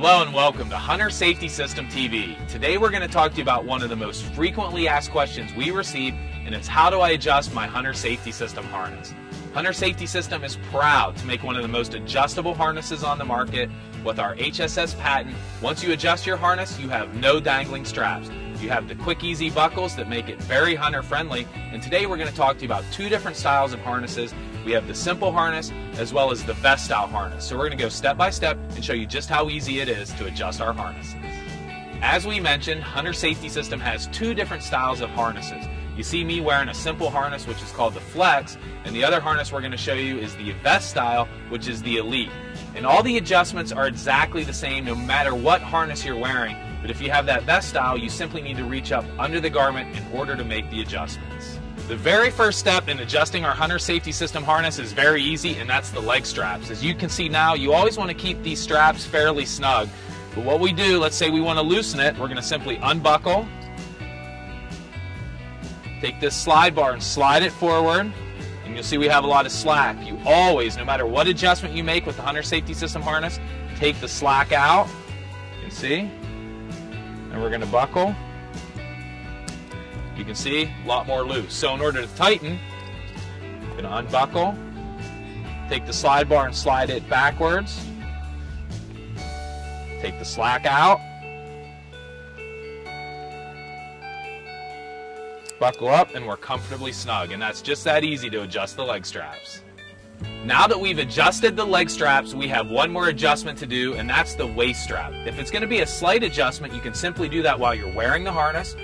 Hello and welcome to Hunter Safety System TV. Today we're going to talk to you about one of the most frequently asked questions we receive, and it's how do I adjust my Hunter Safety System harness? Hunter Safety System is proud to make one of the most adjustable harnesses on the market with our HSS patent. Once you adjust your harness, you have no dangling straps. You have the quick easy buckles that make it very hunter friendly. And today we're going to talk to you about two different styles of harnesses. We have the simple harness as well as the vest style harness. So we're going to go step by step and show you just how easy it is to adjust our harnesses. As we mentioned, Hunter Safety System has two different styles of harnesses. You see me wearing a simple harness, which is called the Flex, and the other harness we're going to show you is the Vest style, which is the Elite. And all the adjustments are exactly the same no matter what harness you're wearing, but if you have that vest style, you simply need to reach up under the garment in order to make the adjustments. The very first step in adjusting our Hunter Safety System harness is very easy, and that's the leg straps. As you can see now, you always want to keep these straps fairly snug. But what we do, let's say we want to loosen it, we're going to simply unbuckle, take this slide bar and slide it forward, you'll see we have a lot of slack. You always, no matter what adjustment you make with the Hunter Safety System harness, take the slack out, you can see, and we're going to buckle. You can see a lot more loose. So in order to tighten, I'm going to unbuckle, take the slide bar and slide it backwards, take the slack out, buckle up, and we're comfortably snug. And that's just that easy to adjust the leg straps. Now that we've adjusted the leg straps, we have one more adjustment to do, and that's the waist strap. If it's going to be a slight adjustment, you can simply do that while you're wearing the harness.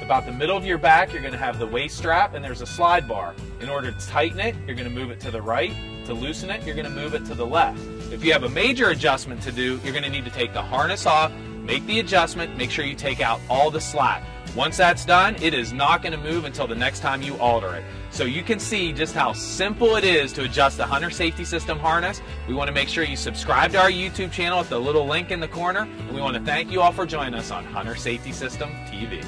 About the middle of your back, you're going to have the waist strap, and there's a slide bar. In order to tighten it, you're going to move it to the right. To loosen it, you're going to move it to the left. If you have a major adjustment to do, you're going to need to take the harness off, make the adjustment, make sure you take out all the slack. Once that's done, it is not going to move until the next time you alter it. So you can see just how simple it is to adjust the Hunter Safety System harness. We want to make sure you subscribe to our YouTube channel at the little link in the corner. And we want to thank you all for joining us on Hunter Safety System TV.